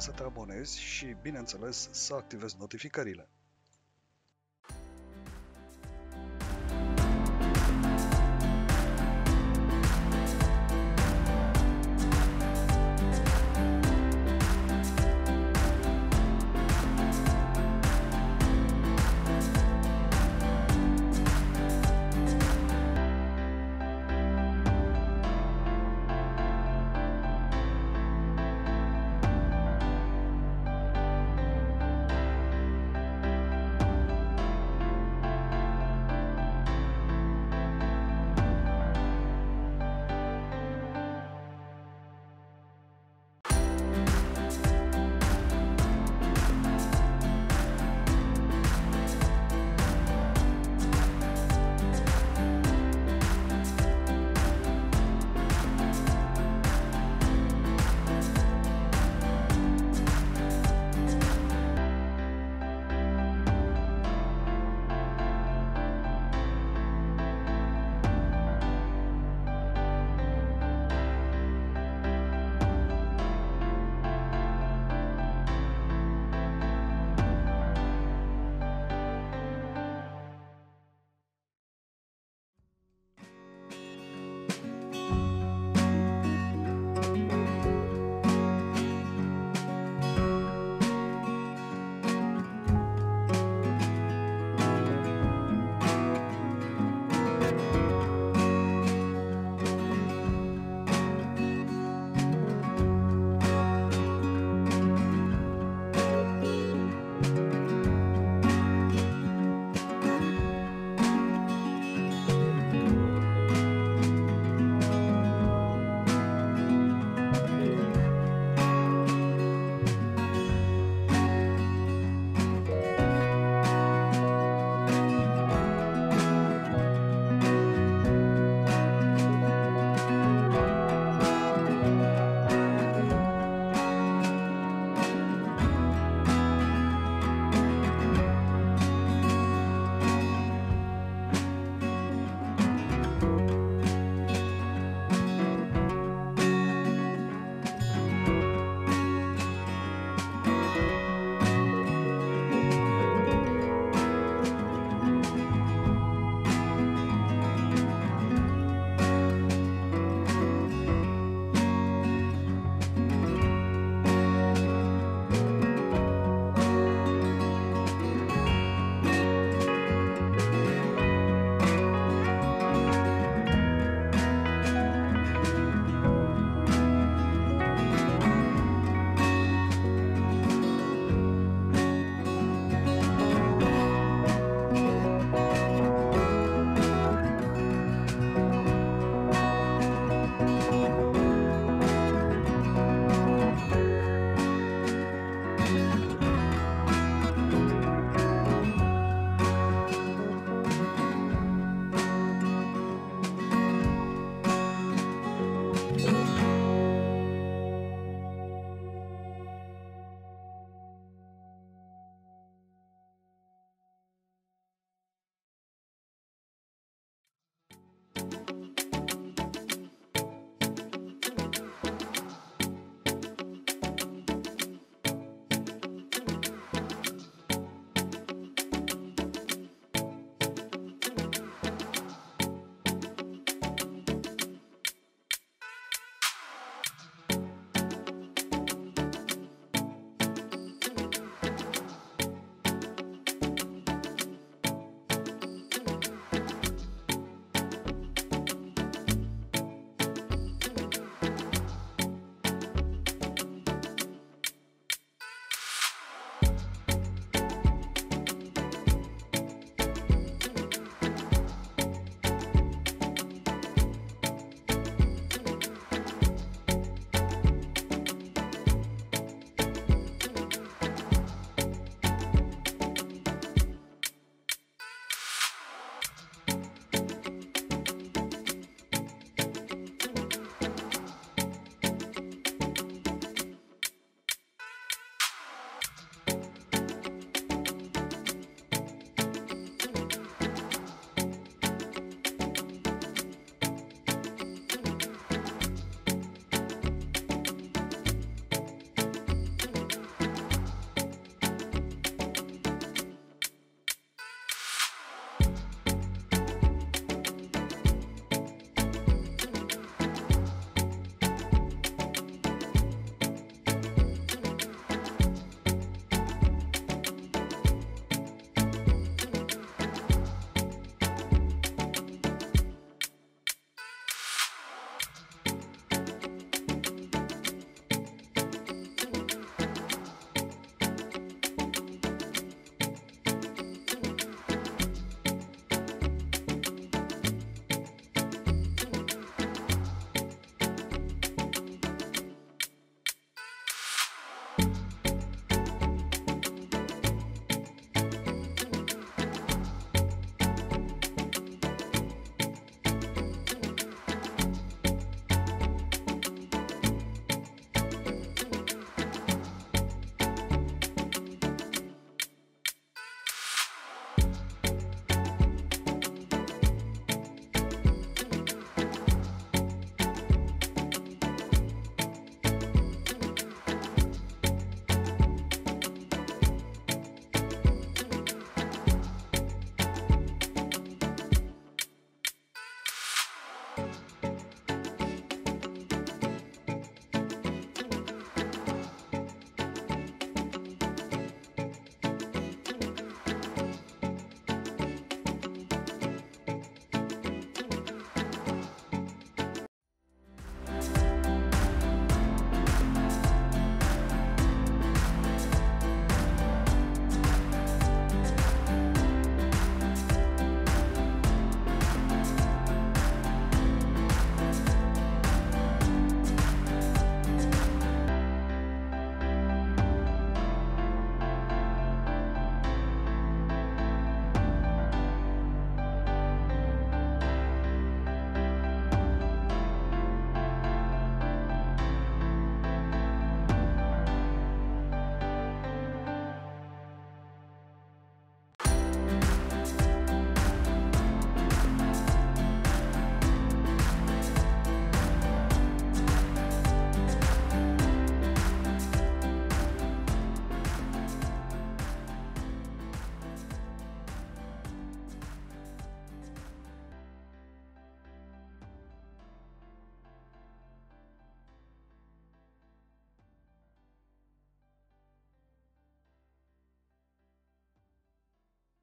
să te abonezi și, bineînțeles, să activezi notificările.